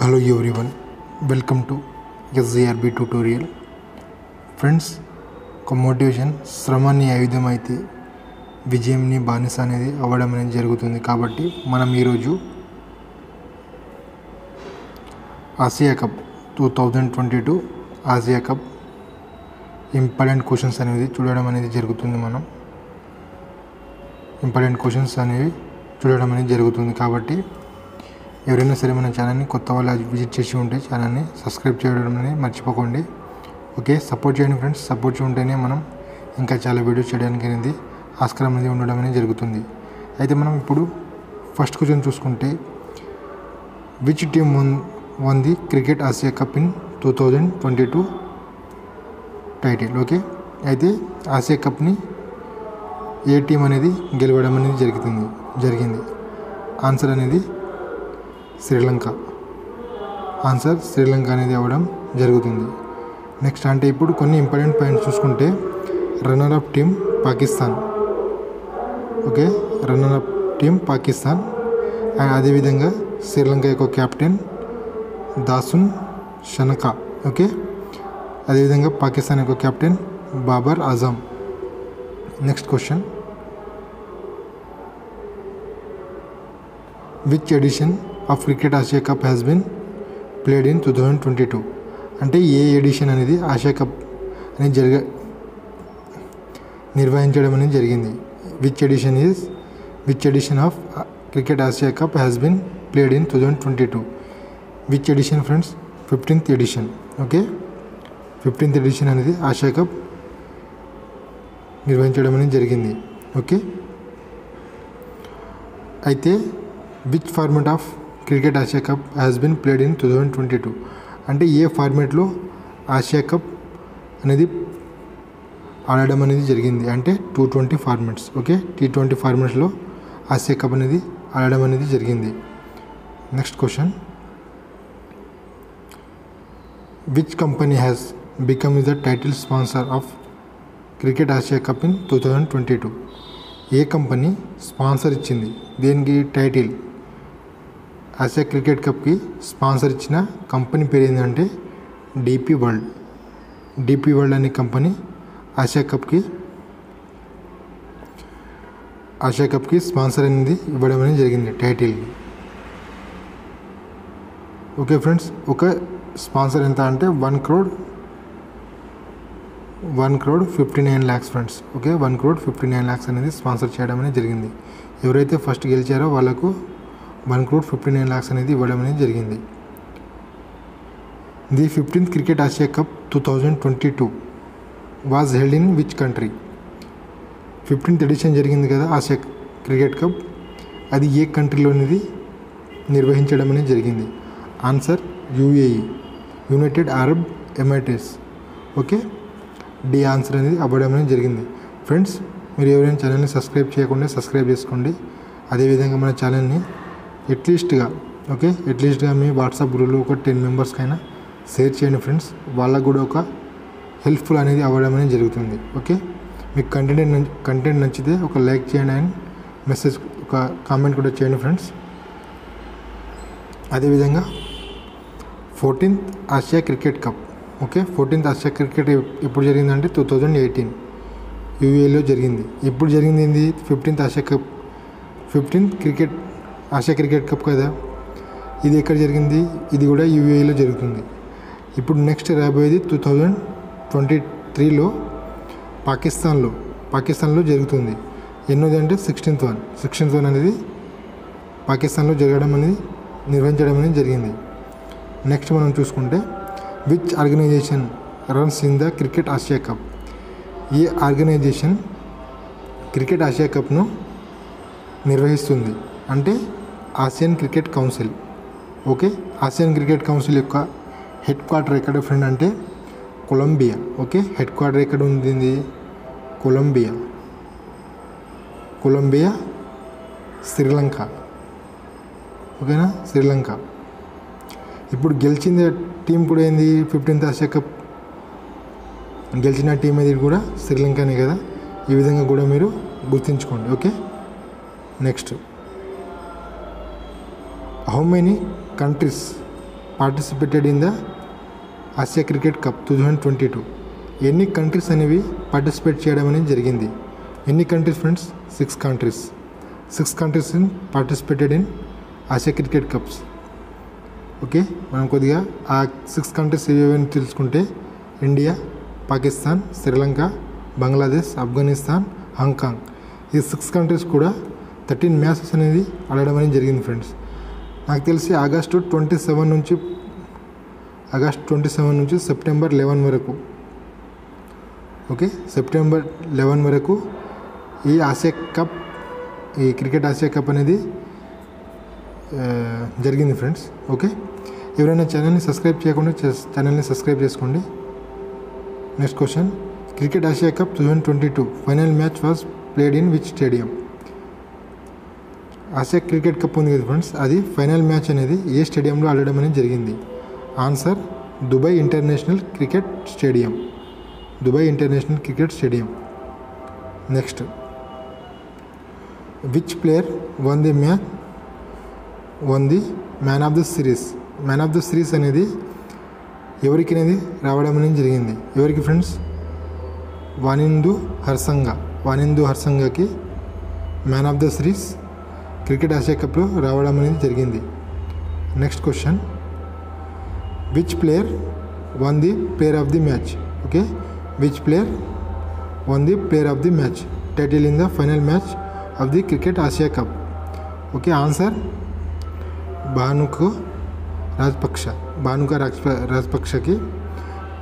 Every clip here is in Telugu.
Hello everyone welcome to SGRB tutorial friends ఒక మోటివేషన్ శ్రమాన్ని ఆయుధం అయితే విజయంని బానిస అనేది అవ్వడం అనేది జరుగుతుంది కాబట్టి మనం ఈరోజు Asia cup two thousand twenty two Asia cup important questions అనేది చూడడం అనేది జరుగుతుంది మనం ఇంపార్టెంట్ క్వశ్చన్స్ అనేవి చూడడం అనేది జరుగుతుంది కాబట్టి ఎవరైనా సరే మన ఛానల్ని కొత్త వాళ్ళు విజిట్ చేసి ఉంటే ఛానల్ని సబ్స్క్రైబ్ చేయడం అనేది మర్చిపోకండి. ఓకే సపోర్ట్ చేయండి ఫ్రెండ్స్. సపోర్ట్ ఉంటేనే మనం ఇంకా చాలా వీడియోస్ చేయడానికి అనేది ఆస్కారం అనేది ఉండడం అనేది జరుగుతుంది. అయితే మనం ఇప్పుడు ఫస్ట్ క్వశ్చన్ చూసుకుంటే which team won won the cricket Asia cup in two thousand twenty two title okay అయితే ఆసియా కప్ని ఏ టీం అనేది గెలవడం అనేది జరుగుతుంది జరిగింది? ఆన్సర్ అనేది శ్రీలంక. ఆన్సర్ శ్రీలంక అనేది అవ్వడం జరుగుతుంది. నెక్స్ట్ అంటే ఇప్పుడు కొన్ని ఇంపార్టెంట్ పాయింట్స్ చూసుకుంటే runner up team Pakistan. Okay runner up team Pakistan. And అదేవిధంగా శ్రీలంక యొక్క కెప్టెన్ దాసున్ షనకా. ఓకే అదేవిధంగా పాకిస్తాన్ యొక్క captain Babar Azam next question. Which edition of cricket Asia cup has been played in two thousand twenty two అంటే ఏ ఎడిషన్ అనేది ఆసియా కప్ అనేది జరిగ నిర్వహించడం అనేది జరిగింది. Which edition is which edition of cricket Asia cup has been played in two thousand twenty two which edition friends fifteenth edition okay fifteenth edition అనేది ఆసియా కప్ నిర్వహించడం అనేది జరిగింది. ఓకే అయితే which format of cricket Asia cup has been played in two thousand twenty two అంటే ఏ ఫార్మేట్లో ఆసియా కప్ అనేది ఆడడం అనేది జరిగింది? అంటే two twenty formats okay T twenty ఫార్మెట్స్లో Asia cup అనేది ఆడడం అనేది జరిగింది. Next question which company has become the title sponsor of cricket Asia cup in two thousand twenty two A company sponsor ఇచ్చింది? దేనికి టైటిల్ ఆసియా క్రికెట్ కప్కి స్పాన్సర్ ఇచ్చిన కంపెనీ పేరు ఏంటంటే డిపి వరల్డ్. డిపి వరల్డ్ అనే కంపెనీ ఆసియా కప్కి ఆసియా కప్కి స్పాన్సర్ అనేది ఇవ్వడం అనేది జరిగింది టైటిల్. ఓకే ఫ్రెండ్స్ ఒక స్పాన్సర్ ఎంత అంటే one crore one crore fifty nine lakhs friends. Okay one crore fifty nine lakhs అనేది స్పాన్సర్ చేయడం అనేది జరిగింది. ఎవరైతే ఫస్ట్ గెలిచారో వాళ్ళకు one crore fifty nine lakhs అనేది ఇవ్వడం అనేది జరిగింది. The fifteenth cricket Asia cup two thousand twenty two was held in which country fifteenth edition జరిగింది కదా ఆసియా క్రికెట్ కప్. అది ఏ కంట్రీలో అనేది నిర్వహించడం అనేది జరిగింది? Answer UAE United Arab Emirates okay? The answer అనేది అవ్వడం అనేది జరిగింది. ఫ్రెండ్స్ మీరు ఎవరైనా ఛానల్ని సబ్స్క్రైబ్ చేయకుండా సబ్స్క్రైబ్ చేసుకోండి. అదేవిధంగా మన ఛానల్ని అట్లీస్ట్గా ఓకే అట్లీస్ట్గా మీ వాట్సాప్ గ్రూప్లో ఒక టెన్ మెంబర్స్కైనా షేర్ చేయండి ఫ్రెండ్స్ వాళ్ళకు కూడా ఒక హెల్ప్ఫుల్ అనేది అవ్వడం అనేది జరుగుతుంది ఓకే మీకు కంటెంట్ కంటెంట్ నచ్చితే ఒక లైక్ చేయండి అండ్ మెసేజ్ ఒక కామెంట్ కూడా చేయండి ఫ్రెండ్స్ అదేవిధంగా fourteenth Asia cricket cup okay fourteenth Asia cricket ఎప్పుడు జరిగిందంటే టూ థౌజండ్ ఎయిటీన్ యూఏలో జరిగింది. ఎప్పుడు జరిగింది ఏంది? Fifteenth Asia cup fifteenth cricket Asia cricket cup కదా. ఇది ఎక్కడ జరిగింది? ఇది కూడా యూఏలో జరుగుతుంది. ఇప్పుడు నెక్స్ట్ రాబోయేది టూ థౌజండ్ ట్వంటీ త్రీలో పాకిస్తాన్లో పాకిస్తాన్లో జరుగుతుంది. ఎన్నోది అంటే సిక్స్టీన్త్ వన్. సిక్స్టీన్త్ వన్ అనేది పాకిస్తాన్లో జరగడం అనేది నిర్వహించడం అనేది జరిగింది. నెక్స్ట్ మనం చూసుకుంటే which organization runs in the cricket Asia cup ఈ ఆర్గనైజేషన్ క్రికెట్ ఆసియా కప్ను నిర్వహిస్తుంది? అంటే Asian cricket council. Okay? Asian cricket council యొక్క హెడ్ క్వార్టర్ ఎక్కడ ఫ్రెండ్ అంటే కొలంబియా. ఓకే? హెడ్ క్వార్టర్ ఎక్కడ ఉంది కొలంబియా. కొలంబియా శ్రీలంక. ఓకేనా? శ్రీలంక. ఇప్పుడు గెలిచింది టీం కూడా ఏంది? ఫిఫ్టీన్త్ ఆసియా కప్ గెలిచిన టీం అది కూడా శ్రీలంకనే కదా. ఈ విధంగా కూడా మీరు గుర్తుంచుకోండి. Okay? Next. How many countries participated in the Asia cricket cup two thousand twenty two ఎన్ని కంట్రీస్ అనేవి పార్టిసిపేట్ చేయడం అనేది జరిగింది? ఎన్ని countries friends six countries six countries in participated in Asia cricket cups okay మనం కొద్దిగా ఆ సిక్స్ కంట్రీస్ ఏవేవని తెలుసుకుంటే India Pakistan Sri Lanka Bangladesh Afghanistan Hong Kong ఈ సిక్స్ కంట్రీస్ కూడా థర్టీన్ మ్యాచెస్ అనేది ఆడడం అనేది జరిగింది ఫ్రెండ్స్ నాకు తెలిసి ఆగస్టు ట్వంటీ సెవెన్ నుంచి ఆగస్ట్ ట్వంటీ సెవెన్ నుంచి సెప్టెంబర్ లెవెన్ వరకు. ఓకే? సెప్టెంబర్ లెవెన్ వరకు ఈ ఆసియా కప్ ఈ క్రికెట్ ఆసియా కప్ అనేది జరిగింది ఫ్రెండ్స్. ఓకే? ఎవరైనా ఛానల్ని సబ్స్క్రైబ్ చేయకుండా ఛానల్ని సబ్స్క్రైబ్ చేసుకోండి. Next question. Cricket Asia cup two thousand twenty two final match was played in which stadium? Asia cricket cup ఉంది కదా ఫ్రెండ్స్ అది ఫైనల్ మ్యాచ్ అనేది ఏ స్టేడియంలో ఆడడం అనేది జరిగింది? Answer Dubai international cricket stadium. Dubai international cricket stadium. Next. Which player won the match won the man of the series man of the series అనేది ఎవరికి అనేది రావడం అనేది జరిగింది? ఎవరికి friends Wanindu Hasaranga. Wanindu హర్సంగాకి man of the series cricket Asia కప్లో రావడం అనేది జరిగింది. Next question which player won the player of the match okay which player won the player of the match title in the final match of the cricket Asia cup okay answer Bhanuka Rajapaksa Bhanuka రాజప రాజపక్షకి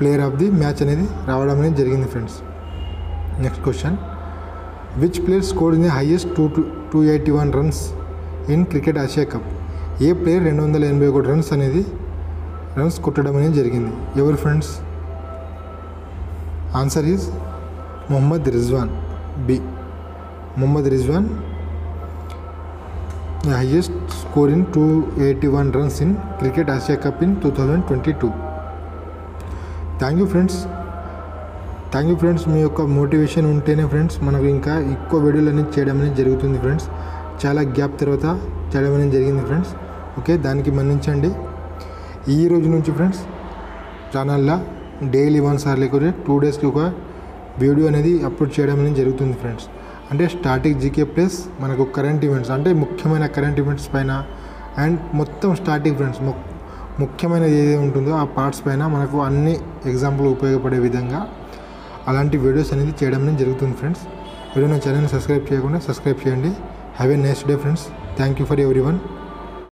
ప్లేయర్ ఆఫ్ ది మ్యాచ్ అనేది రావడం అనేది జరిగింది friends next question which player score in the highest two two eighty one runs in cricket Asia cup. A player రెండు వందల ఎనభై ఒకటి రన్స్ అనేది రన్స్ కొట్టడం అనేది జరిగింది. ఎవరు friends? Answer is Mohammad Rizwan. B. Mohammad Rizwan the highest score in 281 runs in cricket asia cup in 2022 thank you friends. Thank you friends మీ యొక్క మోటివేషన్ ఉంటేనే ఫ్రెండ్స్ మనకు ఇంకా ఎక్కువ వీడియోలు అనేది చేయడం అనేది జరుగుతుంది ఫ్రెండ్స్. చాలా గ్యాప్ తర్వాత చేయడం అనేది జరిగింది ఫ్రెండ్స్. ఓకే దానికి మన్నించండి. ఈ రోజు నుంచి ఫ్రెండ్స్ ఛానల్లో డైలీ వన్ సార్ లేకపోతే టూ డేస్కి ఒక వీడియో అనేది అప్లోడ్ చేయడం అనేది జరుగుతుంది ఫ్రెండ్స్. అంటే స్టాటిక్ జీకే ప్లస్ మనకు కరెంట్ ఈవెంట్స్ అంటే ముఖ్యమైన కరెంట్ ఈవెంట్స్ పైన అండ్ మొత్తం స్టాటిక్ ఫ్రెండ్స్ ము- ముఖ్యమైనది ఏది ఉంటుందో ఆ పార్ట్స్ పైన మనకు అన్ని ఎగ్జాంపుల్ ఉపయోగపడే విధంగా అలాంటి వీడియోస్ అనేది చేయడం అనేది జరుగుతుంది ఫ్రెండ్స్. వీడియో నా ఛానల్ని సబ్స్క్రైబ్ చేయకుండా సబ్స్క్రైబ్ చేయండి. Have a nice day friends. Thank you for everyone.